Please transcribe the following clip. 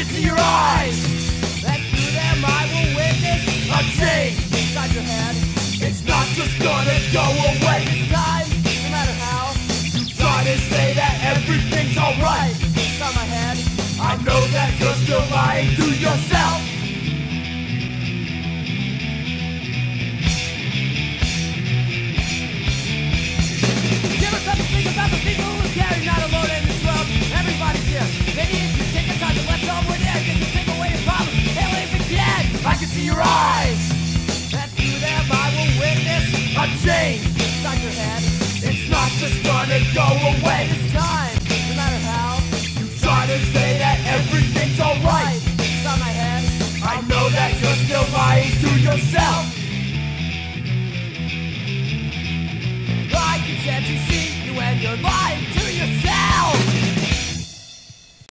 see your eyes. And through them I will witness a change inside your head. It's not just gonna go away this time, no matter how. You try to say that everything's alright inside my head. I know that you're still lying to yourself. Your eyes. And through them I will witness a change inside your head. It's not just gonna go away this time, no matter how. You try to say that everything's alright inside my head. I know that you're still lying to yourself. I can can't you see you and you're lying to yourself